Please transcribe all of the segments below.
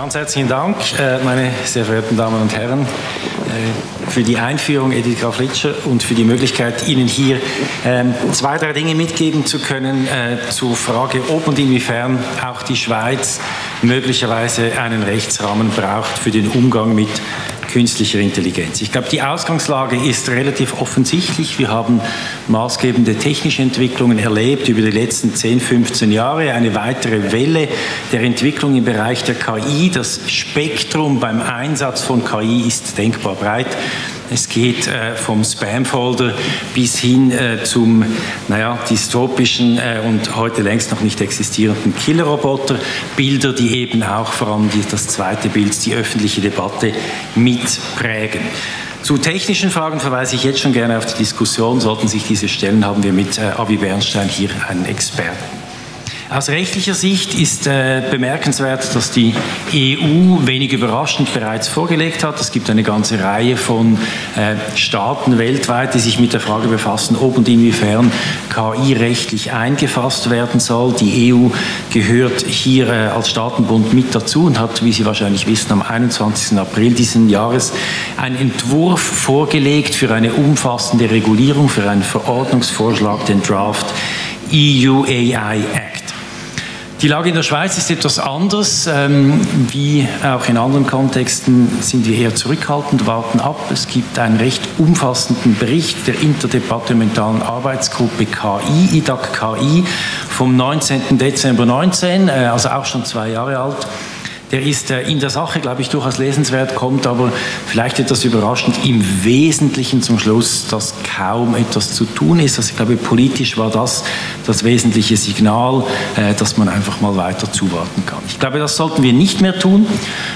Ganz herzlichen Dank, äh, meine sehr verehrten Damen und Herren, äh, für die Einführung, Edith Graf Litscher, und für die Möglichkeit, Ihnen hier ähm, zwei, drei Dinge mitgeben zu können äh, zur Frage, ob und inwiefern auch die Schweiz möglicherweise einen Rechtsrahmen braucht für den Umgang mit künstlicher Intelligenz. Ich glaube, die Ausgangslage ist relativ offensichtlich. Wir haben maßgebende technische Entwicklungen erlebt über die letzten 10, 15 Jahre. Eine weitere Welle der Entwicklung im Bereich der KI. Das Spektrum beim Einsatz von KI ist denkbar breit. Es geht äh, vom Spam-Folder bis hin äh, zum naja, dystopischen äh, und heute längst noch nicht existierenden Killerroboter. Bilder, die eben auch vor allem die, das zweite Bild, die öffentliche Debatte mitprägen. Zu technischen Fragen verweise ich jetzt schon gerne auf die Diskussion. Sollten sich diese stellen, haben wir mit äh, Avi Bernstein hier einen Experten. Aus rechtlicher Sicht ist äh, bemerkenswert, dass die EU wenig überraschend bereits vorgelegt hat. Es gibt eine ganze Reihe von äh, Staaten weltweit, die sich mit der Frage befassen, ob und inwiefern KI rechtlich eingefasst werden soll. Die EU gehört hier äh, als Staatenbund mit dazu und hat, wie Sie wahrscheinlich wissen, am 21. April diesen Jahres einen Entwurf vorgelegt für eine umfassende Regulierung, für einen Verordnungsvorschlag, den Draft EU AI Act. Die Lage in der Schweiz ist etwas anders. Ähm, wie auch in anderen Kontexten sind wir eher zurückhaltend, warten ab. Es gibt einen recht umfassenden Bericht der interdepartementalen Arbeitsgruppe KI, IDAC KI, vom 19. Dezember 19, äh, also auch schon zwei Jahre alt der ist äh, in der Sache, glaube ich, durchaus lesenswert, kommt aber vielleicht etwas überraschend im Wesentlichen zum Schluss, dass kaum etwas zu tun ist. Also ich glaube, politisch war das das wesentliche Signal, äh, dass man einfach mal weiter zuwarten kann. Ich glaube, das sollten wir nicht mehr tun.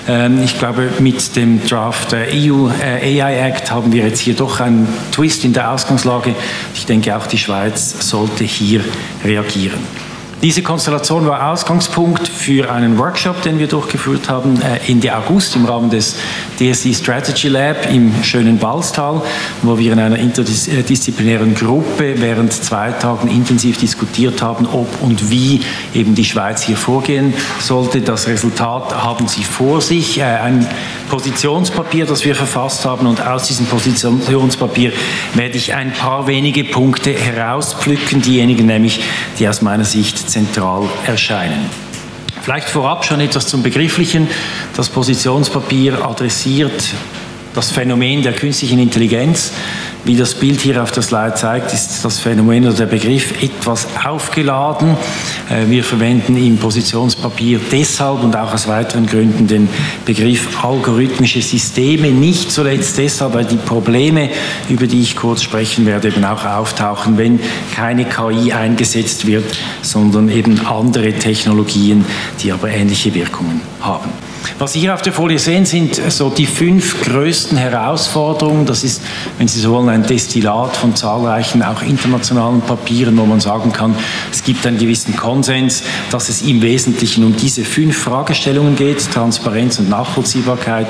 Ähm, ich glaube, mit dem Draft EU äh, AI Act haben wir jetzt hier doch einen Twist in der Ausgangslage. Ich denke, auch die Schweiz sollte hier reagieren. Diese Konstellation war Ausgangspunkt für einen Workshop, den wir durchgeführt haben äh, Ende August im Rahmen des DSI Strategy Lab im schönen Balstal, wo wir in einer interdisziplinären Gruppe während zwei Tagen intensiv diskutiert haben, ob und wie eben die Schweiz hier vorgehen sollte. Das Resultat haben Sie vor sich, äh, ein Positionspapier, das wir verfasst haben und aus diesem Positionspapier werde ich ein paar wenige Punkte herauspflücken, diejenigen nämlich, die aus meiner Sicht zentral erscheinen. Vielleicht vorab schon etwas zum Begrifflichen. Das Positionspapier adressiert das Phänomen der künstlichen Intelligenz. Wie das Bild hier auf der Slide zeigt, ist das Phänomen oder der Begriff etwas aufgeladen. Äh, wir verwenden im Positionspapier deshalb und auch aus weiteren Gründen den Begriff algorithmische Systeme, nicht zuletzt deshalb, weil die Probleme, über die ich kurz sprechen werde, eben auch auftauchen, wenn keine KI eingesetzt wird, sondern eben andere Technologien, die aber ähnliche Wirkungen haben. Was Sie hier auf der Folie sehen, sind so die fünf größten Herausforderungen. Das ist, wenn Sie so wollen, ein Destillat von zahlreichen, auch internationalen Papieren, wo man sagen kann, es gibt einen gewissen Konsens, dass es im Wesentlichen um diese fünf Fragestellungen geht. Transparenz und Nachvollziehbarkeit,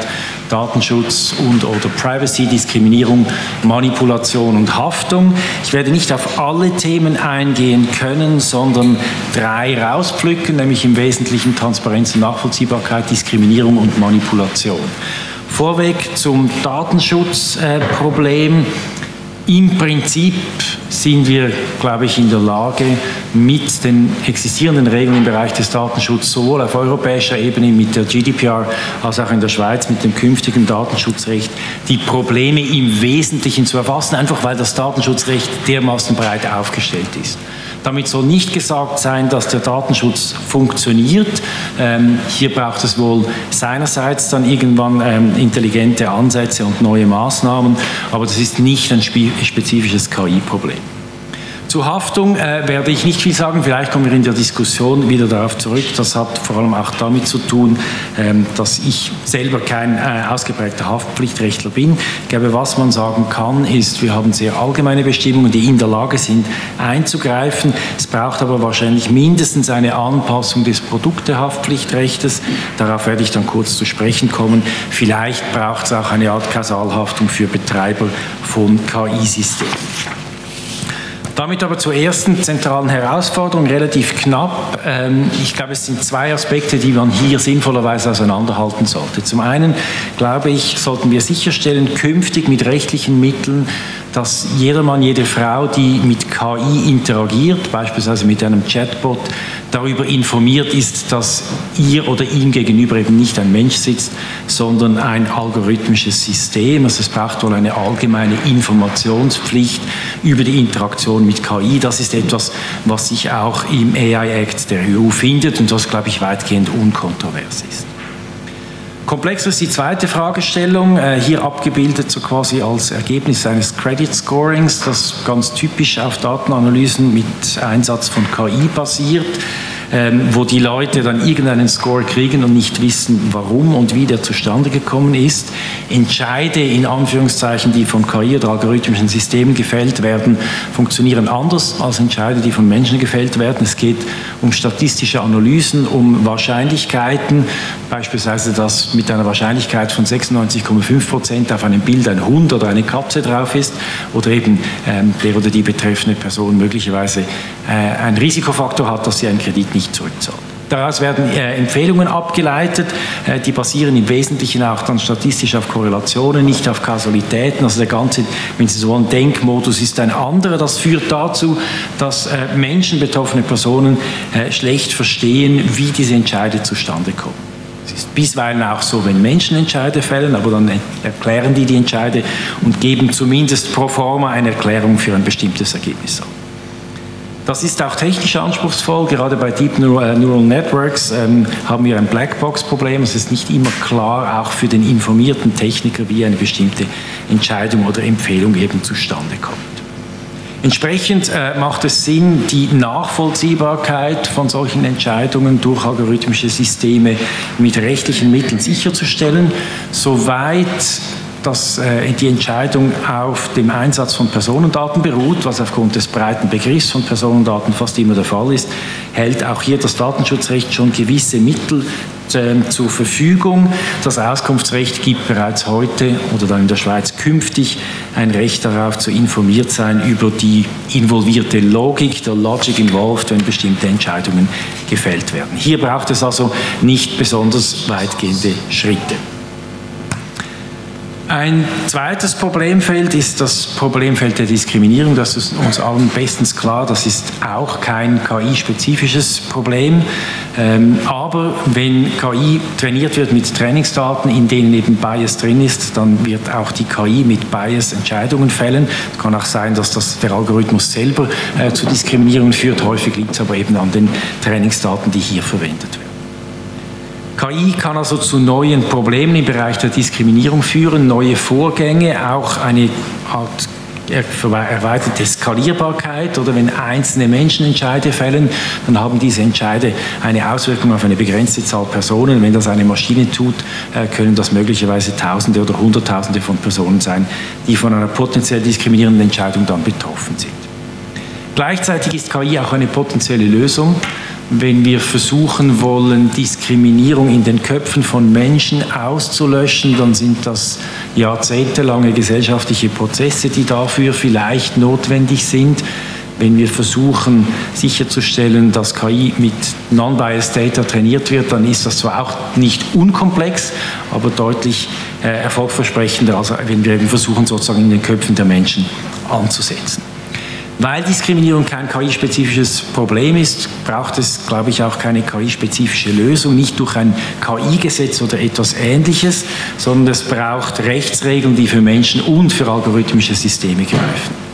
Datenschutz und oder Privacy, Diskriminierung, Manipulation und Haftung. Ich werde nicht auf alle Themen eingehen können, sondern drei rauspflücken, nämlich im Wesentlichen Transparenz und Nachvollziehbarkeit, Diskriminierung Diskriminierung und Manipulation. Vorweg zum Datenschutzproblem. Im Prinzip sind wir, glaube ich, in der Lage, mit den existierenden Regeln im Bereich des Datenschutzes sowohl auf europäischer Ebene mit der GDPR als auch in der Schweiz mit dem künftigen Datenschutzrecht die Probleme im Wesentlichen zu erfassen, einfach weil das Datenschutzrecht dermaßen breit aufgestellt ist. Damit soll nicht gesagt sein, dass der Datenschutz funktioniert. Ähm, hier braucht es wohl seinerseits dann irgendwann ähm, intelligente Ansätze und neue Maßnahmen, aber das ist nicht ein spezifisches KI-Problem. Zur Haftung äh, werde ich nicht viel sagen, vielleicht kommen wir in der Diskussion wieder darauf zurück. Das hat vor allem auch damit zu tun, ähm, dass ich selber kein äh, ausgeprägter Haftpflichtrechtler bin. Ich glaube, was man sagen kann, ist, wir haben sehr allgemeine Bestimmungen, die in der Lage sind einzugreifen. Es braucht aber wahrscheinlich mindestens eine Anpassung des Produktehaftpflichtrechtes. Darauf werde ich dann kurz zu sprechen kommen. Vielleicht braucht es auch eine Art Kausalhaftung für Betreiber von KI-Systemen. Damit aber zur ersten zentralen Herausforderung, relativ knapp. Ähm, ich glaube, es sind zwei Aspekte, die man hier sinnvollerweise auseinanderhalten sollte. Zum einen, glaube ich, sollten wir sicherstellen, künftig mit rechtlichen Mitteln dass jeder Mann, jede Frau, die mit KI interagiert, beispielsweise mit einem Chatbot, darüber informiert ist, dass ihr oder ihm gegenüber eben nicht ein Mensch sitzt, sondern ein algorithmisches System. Also es braucht wohl eine allgemeine Informationspflicht über die Interaktion mit KI. Das ist etwas, was sich auch im AI Act der EU findet und was, glaube ich, weitgehend unkontrovers ist. Komplexer ist die zweite Fragestellung, äh, hier abgebildet so quasi als Ergebnis eines Credit Scorings, das ganz typisch auf Datenanalysen mit Einsatz von KI basiert ähm, wo die Leute dann irgendeinen Score kriegen und nicht wissen, warum und wie der zustande gekommen ist. Entscheide in Anführungszeichen, die von KI oder algorithmischen Systemen gefällt werden, funktionieren anders als Entscheide, die von Menschen gefällt werden. Es geht um statistische Analysen, um Wahrscheinlichkeiten, beispielsweise, dass mit einer Wahrscheinlichkeit von 96,5 Prozent auf einem Bild ein Hund oder eine Katze drauf ist oder eben ähm, der oder die betreffende Person möglicherweise äh, einen Risikofaktor hat, dass sie einen Kredit nicht zurückzahlt. Daraus werden äh, Empfehlungen abgeleitet, äh, die basieren im Wesentlichen auch dann statistisch auf Korrelationen, nicht auf Kausalitäten. Also der ganze, wenn Sie so wollen, Denkmodus ist ein anderer. Das führt dazu, dass äh, Menschen, betroffene Personen äh, schlecht verstehen, wie diese Entscheide zustande kommen. Es ist bisweilen auch so, wenn Menschen Entscheide fällen, aber dann erklären die die Entscheide und geben zumindest pro forma eine Erklärung für ein bestimmtes Ergebnis ab. Das ist auch technisch anspruchsvoll. Gerade bei Deep Neural, äh, Networks ähm, haben wir ein Blackbox-Problem. Es ist nicht immer klar, auch für den informierten Techniker, wie eine bestimmte Entscheidung oder Empfehlung eben zustande kommt. Entsprechend äh, macht es Sinn, die Nachvollziehbarkeit von solchen Entscheidungen durch algorithmische Systeme mit rechtlichen Mitteln sicherzustellen, soweit dass äh, die Entscheidung auf dem Einsatz von Personendaten beruht, was aufgrund des breiten Begriffs von Personendaten fast immer der Fall ist, hält auch hier das Datenschutzrecht schon gewisse Mittel ähm, zur Verfügung. Das Auskunftsrecht gibt bereits heute oder dann in der Schweiz künftig ein Recht darauf zu informiert sein über die involvierte Logik, der Logic involved, wenn bestimmte Entscheidungen gefällt werden. Hier braucht es also nicht besonders weitgehende Schritte. Ein zweites Problemfeld ist das Problemfeld der Diskriminierung. Das ist uns allen bestens klar. Das ist auch kein KI-spezifisches Problem. Ähm, aber wenn KI trainiert wird mit Trainingsdaten, in denen eben Bias drin ist, dann wird auch die KI mit Bias Entscheidungen fällen. Es kann auch sein, dass das der Algorithmus selber äh, zu Diskriminierung führt. Häufig liegt es aber eben an den Trainingsdaten, die hier verwendet werden. KI kann also zu neuen Problemen im Bereich der Diskriminierung führen, neue Vorgänge, auch eine Art erweiterte Skalierbarkeit oder wenn einzelne Menschen Entscheide fällen, dann haben diese Entscheide eine Auswirkung auf eine begrenzte Zahl Personen. Wenn das eine Maschine tut, äh, können das möglicherweise Tausende oder Hunderttausende von Personen sein, die von einer potenziell diskriminierenden Entscheidung dann betroffen sind. Gleichzeitig ist KI auch eine potenzielle Lösung wenn wir versuchen wollen, Diskriminierung in den Köpfen von Menschen auszulöschen, dann sind das jahrzehntelange gesellschaftliche Prozesse, die dafür vielleicht notwendig sind. Wenn wir versuchen sicherzustellen, dass KI mit Non-Biased Data trainiert wird, dann ist das zwar auch nicht unkomplex, aber deutlich äh, erfolgversprechender, als wenn wir versuchen, sozusagen in den Köpfen der Menschen anzusetzen. Weil Diskriminierung kein KI-spezifisches Problem ist, braucht es, glaube ich, auch keine KI-spezifische Lösung, nicht durch ein KI-Gesetz oder etwas Ähnliches, sondern es braucht Rechtsregeln, die für Menschen und für algorithmische Systeme greifen.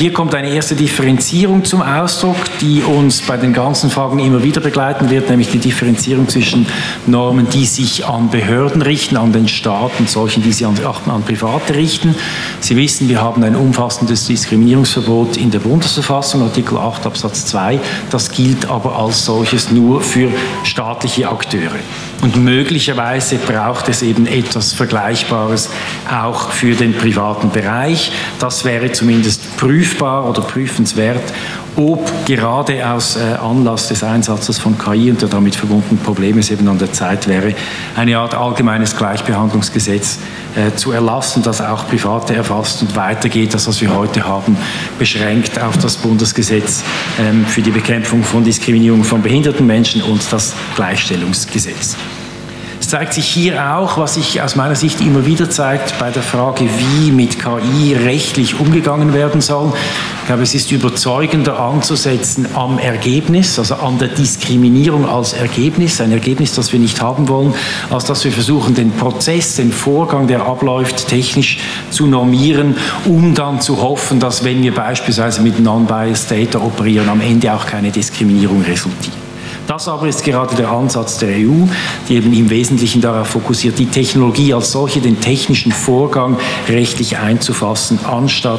Hier kommt eine erste Differenzierung zum Ausdruck, die uns bei den ganzen Fragen immer wieder begleiten wird, nämlich die Differenzierung zwischen Normen, die sich an Behörden richten, an den Staat und solchen, die sich an, an Private richten. Sie wissen, wir haben ein umfassendes Diskriminierungsverbot in der Bundesverfassung, Artikel 8 Absatz 2. Das gilt aber als solches nur für staatliche Akteure. Und möglicherweise braucht es eben etwas Vergleichbares auch für den privaten Bereich. Das wäre zumindest prüfbar prüfbar oder prüfenswert, ob gerade aus äh, Anlass des Einsatzes von KI und der damit verbundenen Probleme es eben an der Zeit wäre, eine Art allgemeines Gleichbehandlungsgesetz äh, zu erlassen, das auch Private erfasst und weitergeht, das, was wir heute haben, beschränkt auf das Bundesgesetz ähm, für die Bekämpfung von Diskriminierung von behinderten Menschen und das Gleichstellungsgesetz zeigt sich hier auch, was sich aus meiner Sicht immer wieder zeigt bei der Frage, wie mit KI rechtlich umgegangen werden soll. Ich glaube, es ist überzeugender anzusetzen am Ergebnis, also an der Diskriminierung als Ergebnis, ein Ergebnis, das wir nicht haben wollen, als dass wir versuchen, den Prozess, den Vorgang, der abläuft, technisch zu normieren, um dann zu hoffen, dass wenn wir beispielsweise mit Non-Biased Data operieren, am Ende auch keine Diskriminierung resultiert. Das aber ist gerade der Ansatz der EU, die eben im Wesentlichen darauf fokussiert, die Technologie als solche, den technischen Vorgang rechtlich einzufassen, anstatt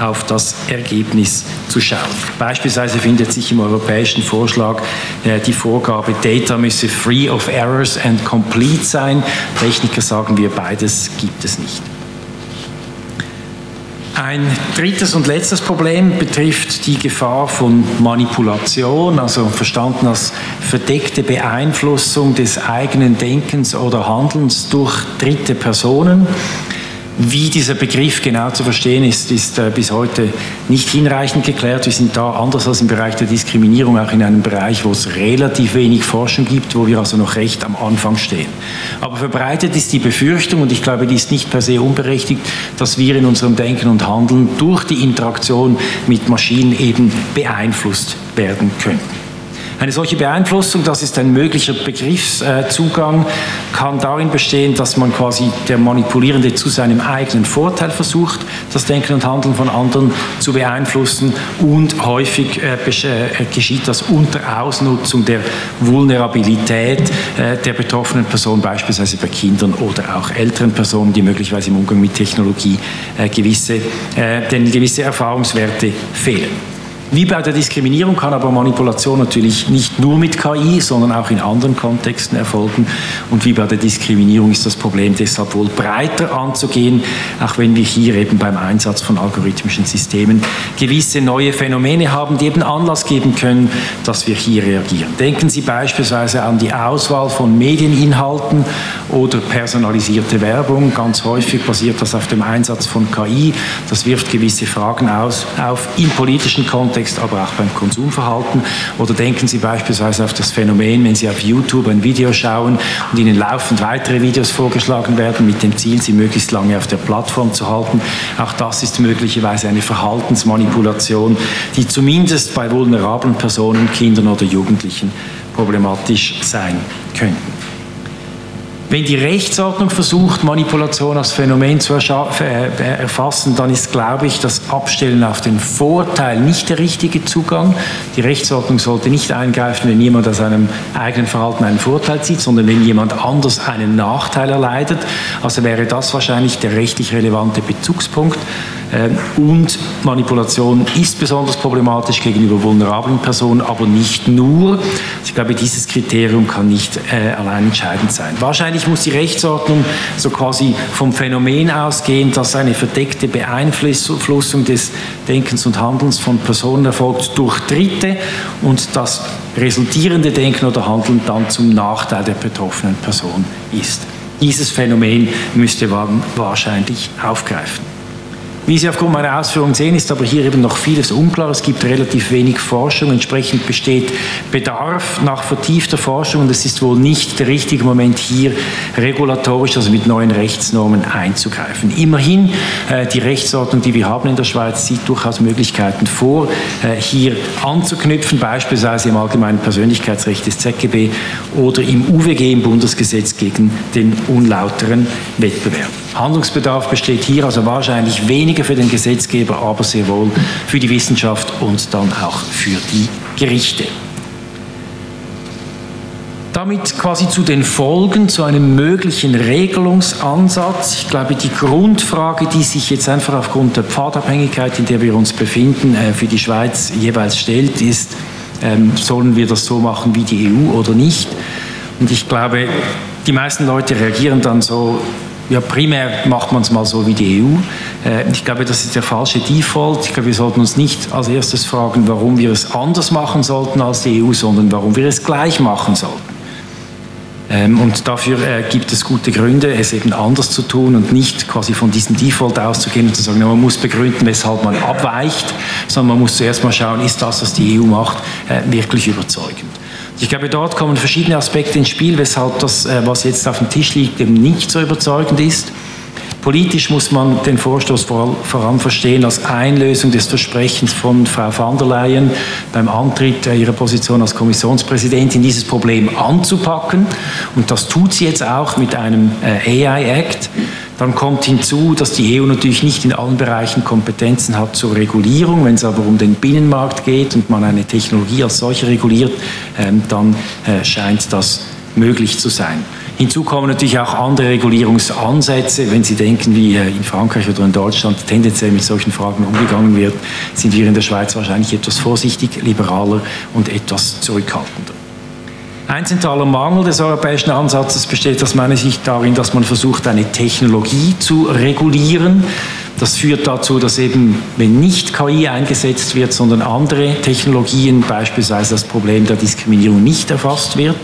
auf das Ergebnis zu schauen. Beispielsweise findet sich im europäischen Vorschlag äh, die Vorgabe, Data müsse free of errors and complete sein. Techniker sagen wir, beides gibt es nicht. Ein drittes und letztes Problem betrifft die Gefahr von Manipulation, also verstanden als verdeckte Beeinflussung des eigenen Denkens oder Handelns durch dritte Personen. Wie dieser Begriff genau zu verstehen ist, ist äh, bis heute nicht hinreichend geklärt. Wir sind da anders als im Bereich der Diskriminierung auch in einem Bereich, wo es relativ wenig Forschung gibt, wo wir also noch recht am Anfang stehen. Aber verbreitet ist die Befürchtung, und ich glaube, die ist nicht per se unberechtigt, dass wir in unserem Denken und Handeln durch die Interaktion mit Maschinen eben beeinflusst werden könnten. Eine solche Beeinflussung, das ist ein möglicher Begriffszugang, kann darin bestehen, dass man quasi der Manipulierende zu seinem eigenen Vorteil versucht, das Denken und Handeln von anderen zu beeinflussen und häufig äh, äh geschieht das unter Ausnutzung der Vulnerabilität äh, der betroffenen Person, beispielsweise bei Kindern oder auch älteren Personen, die möglicherweise im Umgang mit Technologie gewisse, denn gewisse Erfahrungswerte fehlen. Wie bei der Diskriminierung kann aber Manipulation natürlich nicht nur mit KI, sondern auch in anderen Kontexten erfolgen. Und wie bei der Diskriminierung ist das Problem deshalb wohl breiter anzugehen, auch wenn wir hier eben beim Einsatz von algorithmischen Systemen gewisse neue Phänomene haben, die eben Anlass geben können, dass wir hier reagieren. Denken Sie beispielsweise an die Auswahl von Medieninhalten oder personalisierte Werbung. Ganz häufig basiert das auf dem Einsatz von KI. Das wirft gewisse Fragen aus, auf im politischen Kontext Kontext, aber auch beim Konsumverhalten. Oder denken Sie beispielsweise auf das Phänomen, wenn Sie auf YouTube ein Video schauen und Ihnen laufend weitere Videos vorgeschlagen werden, mit dem Ziel, Sie möglichst lange auf der Plattform zu halten. Auch das ist möglicherweise eine Verhaltensmanipulation, die zumindest bei vulnerablen Personen, Kindern oder Jugendlichen problematisch sein könnten. Wenn die Rechtsordnung versucht, Manipulation als Phänomen zu äh, erfassen, dann ist, glaube ich, das Abstellen auf den Vorteil nicht der richtige Zugang. Die Rechtsordnung sollte nicht eingreifen, wenn jemand aus einem eigenen Verhalten einen Vorteil zieht, sondern wenn jemand anders einen Nachteil erleidet. Also wäre das wahrscheinlich der rechtlich relevante Bezugspunkt. Ähm, und Manipulation ist besonders problematisch gegenüber vulnerablen Personen, aber nicht nur. Ich glaube, dieses Kriterium kann nicht äh, allein entscheidend sein. Wahrscheinlich muss die Rechtsordnung so quasi vom Phänomen ausgehen, dass eine verdeckte Beeinflussung des Denkens und Handelns von Personen erfolgt durch Dritte und das resultierende Denken oder Handeln dann zum Nachteil der betroffenen Person ist. Dieses Phänomen müsste man wahrscheinlich aufgreifen. Wie Sie aufgrund meiner Ausführungen sehen, ist aber hier eben noch vieles unklar. Es gibt relativ wenig Forschung. Entsprechend besteht Bedarf nach vertiefter Forschung und es ist wohl nicht der richtige Moment, hier regulatorisch, also mit neuen Rechtsnormen einzugreifen. Immerhin, äh, die Rechtsordnung, die wir haben in der Schweiz, sieht durchaus Möglichkeiten vor, äh, hier anzuknüpfen, beispielsweise im Allgemeinen Persönlichkeitsrecht des ZGB oder im UWG, im Bundesgesetz gegen den unlauteren Wettbewerb. Handlungsbedarf besteht hier also wahrscheinlich weniger für den Gesetzgeber, aber sehr wohl für die Wissenschaft und dann auch für die Gerichte. Damit quasi zu den Folgen, zu einem möglichen Regelungsansatz. Ich glaube, die Grundfrage, die sich jetzt einfach aufgrund der Pfadabhängigkeit, in der wir uns befinden, äh, für die Schweiz jeweils stellt, ist, ähm, sollen wir das so machen wie die EU oder nicht? Und ich glaube, die meisten Leute reagieren dann so, ja, primär macht man es mal so wie die EU. Äh, ich glaube, das ist der falsche Default. Ich glaube, wir sollten uns nicht als erstes fragen, warum wir es anders machen sollten als die EU, sondern warum wir es gleich machen sollten. Ähm, und dafür äh, gibt es gute Gründe, es eben anders zu tun und nicht quasi von diesem Default auszugehen und zu sagen, man muss begründen, weshalb man abweicht, sondern man muss zuerst mal schauen, ist das, was die EU macht, äh, wirklich überzeugend. Ich glaube, dort kommen verschiedene Aspekte ins Spiel, weshalb das, äh, was jetzt auf dem Tisch liegt, eben nicht so überzeugend ist. Politisch muss man den Vorstoß voran verstehen als Einlösung des Versprechens von Frau van der Leyen beim Antritt ihrer Position als Kommissionspräsidentin, dieses Problem anzupacken. Und das tut sie jetzt auch mit einem äh, AI-Act. Dann kommt hinzu, dass die EU natürlich nicht in allen Bereichen Kompetenzen hat zur Regulierung. Wenn es aber um den Binnenmarkt geht und man eine Technologie als solche reguliert, ähm, dann äh, scheint das möglich zu sein. Hinzu kommen natürlich auch andere Regulierungsansätze. Wenn Sie denken, wie äh, in Frankreich oder in Deutschland tendenziell mit solchen Fragen umgegangen wird, sind wir in der Schweiz wahrscheinlich etwas vorsichtig, liberaler und etwas zurückhaltender. Ein zentraler Mangel des europäischen Ansatzes besteht aus meiner Sicht darin, dass man versucht, eine Technologie zu regulieren. Das führt dazu, dass eben, wenn nicht KI eingesetzt wird, sondern andere Technologien, beispielsweise das Problem der Diskriminierung nicht erfasst wird.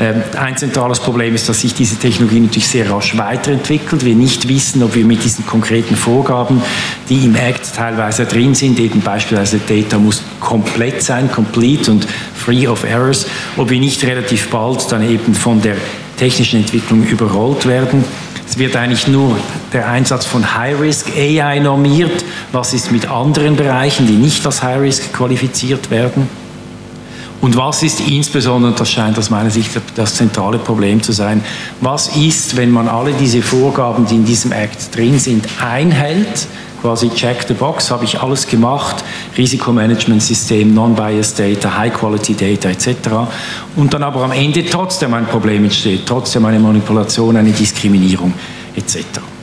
Ähm, ein zentrales Problem ist, dass sich diese Technologie natürlich sehr rasch weiterentwickelt. Wir nicht wissen, ob wir mit diesen konkreten Vorgaben, die im Act teilweise drin sind, eben beispielsweise Data muss komplett sein, complete und free of errors, ob wir nicht relativ bald dann eben von der technischen Entwicklung überrollt werden. Es wird eigentlich nur der Einsatz von High-Risk AI normiert. Was ist mit anderen Bereichen, die nicht als High-Risk qualifiziert werden? Und was ist insbesondere, das scheint aus meiner Sicht das zentrale Problem zu sein, was ist, wenn man alle diese Vorgaben, die in diesem Act drin sind, einhält, quasi check the box, habe ich alles gemacht, Risikomanagementsystem, Non-Biased Data, High-Quality Data etc. Und dann aber am Ende trotzdem ein Problem entsteht, trotzdem eine Manipulation, eine Diskriminierung etc.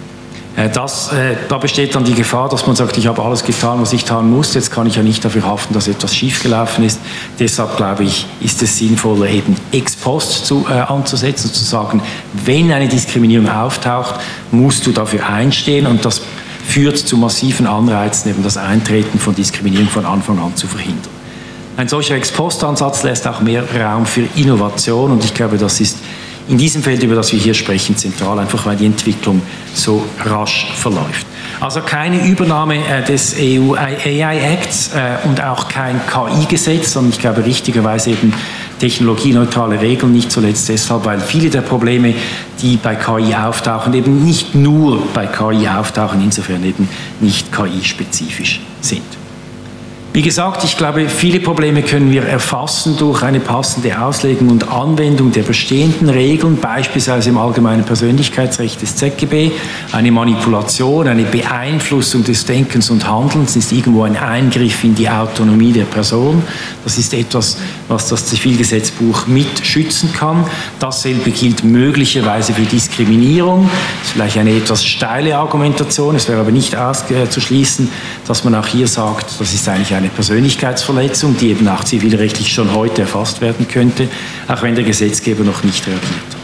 Äh, das, äh, da besteht dann die Gefahr, dass man sagt, ich habe alles getan, was ich tun muss, jetzt kann ich ja nicht dafür haften, dass etwas schiefgelaufen ist. Deshalb glaube ich, ist es sinnvoller, eben ex post zu, äh, anzusetzen, zu sagen, wenn eine Diskriminierung auftaucht, musst du dafür einstehen und das führt zu massiven Anreizen, eben das Eintreten von Diskriminierung von Anfang an zu verhindern. Ein solcher Ex-Post-Ansatz lässt auch mehr Raum für Innovation und ich glaube, das ist in diesem Feld, über das wir hier sprechen, zentral, einfach weil die Entwicklung so rasch verläuft. Also keine Übernahme äh, des EU AI Acts äh, und auch kein KI-Gesetz, sondern ich glaube richtigerweise eben technologieneutrale Regeln, nicht zuletzt deshalb, weil viele der Probleme, die bei KI auftauchen, eben nicht nur bei KI auftauchen, insofern eben nicht KI-spezifisch sind. Wie gesagt, ich glaube, viele Probleme können wir erfassen durch eine passende Auslegung und Anwendung der bestehenden Regeln, beispielsweise im allgemeinen Persönlichkeitsrecht des ZGB. Eine Manipulation, eine Beeinflussung des Denkens und Handelns ist irgendwo ein Eingriff in die Autonomie der Person. Das ist etwas, was das Zivilgesetzbuch mit schützen kann. Dasselbe gilt möglicherweise für Diskriminierung. Das ist vielleicht eine etwas steile Argumentation. Es wäre aber nicht auszuschließen, dass man auch hier sagt, das ist eigentlich eine Persönlichkeitsverletzung, die eben auch zivilrechtlich schon heute erfasst werden könnte, auch wenn der Gesetzgeber noch nicht reagiert hat.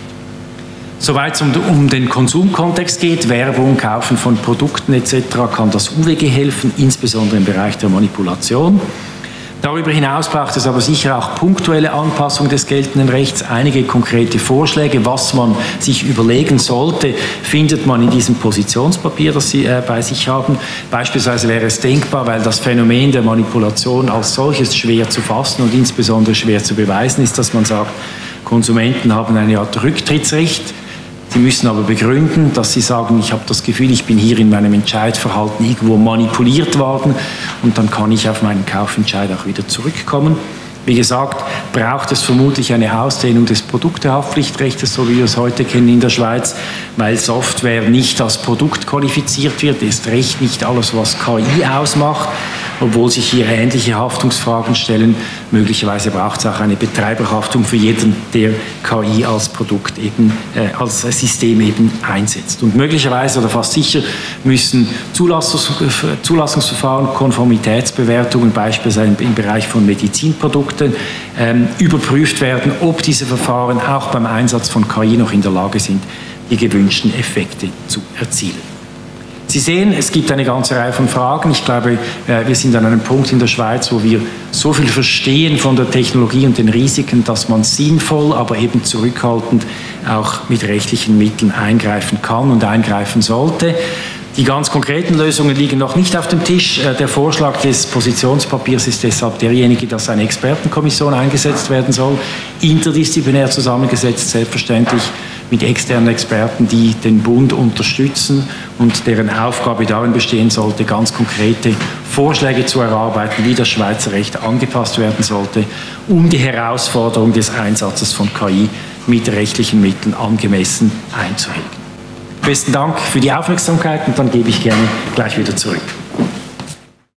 Soweit es um, um, den Konsumkontext geht, Werbung, Kaufen von Produkten etc., kann das UWG helfen, insbesondere im Bereich der Manipulation. Darüber hinaus braucht es aber sicher auch punktuelle Anpassung des geltenden Rechts. Einige konkrete Vorschläge, was man sich überlegen sollte, findet man in diesem Positionspapier, das Sie äh, bei sich haben. Beispielsweise wäre es denkbar, weil das Phänomen der Manipulation als solches schwer zu fassen und insbesondere schwer zu beweisen ist, dass man sagt, Konsumenten haben eine Art Rücktrittsrecht Sie müssen aber begründen, dass Sie sagen, ich habe das Gefühl, ich bin hier in meinem Entscheidverhalten irgendwo manipuliert worden und dann kann ich auf meinen Kaufentscheid auch wieder zurückkommen. Wie gesagt, braucht es vermutlich eine Ausdehnung des Produktehaftpflichtrechts, so wie wir es heute kennen in der Schweiz, weil Software nicht als Produkt qualifiziert wird, ist recht nicht alles, was KI ausmacht obwohl sich hier ähnliche Haftungsfragen stellen. Möglicherweise braucht es auch eine Betreiberhaftung für jeden, der KI als Produkt eben, äh, als System eben einsetzt. Und möglicherweise oder fast sicher müssen Zulassungs Zulassungsverfahren, Konformitätsbewertungen beispielsweise im Bereich von Medizinprodukten ähm, überprüft werden, ob diese Verfahren auch beim Einsatz von KI noch in der Lage sind, die gewünschten Effekte zu erzielen. Sie sehen, es gibt eine ganze Reihe von Fragen. Ich glaube, äh, wir sind an einem Punkt in der Schweiz, wo wir so viel verstehen von der Technologie und den Risiken, dass man sinnvoll, aber eben zurückhaltend auch mit rechtlichen Mitteln eingreifen kann und eingreifen sollte. Die ganz konkreten Lösungen liegen noch nicht auf dem Tisch. Äh, der Vorschlag des Positionspapiers ist deshalb derjenige, dass eine Expertenkommission eingesetzt werden soll, interdisziplinär zusammengesetzt, selbstverständlich mit externen Experten, die den Bund unterstützen und deren Aufgabe darin bestehen sollte, ganz konkrete Vorschläge zu erarbeiten, wie das Schweizer Recht angepasst werden sollte, um die Herausforderung des Einsatzes von KI mit rechtlichen Mitteln angemessen einzuhegen. Besten Dank für die Aufmerksamkeit und dann gebe ich gerne gleich wieder zurück.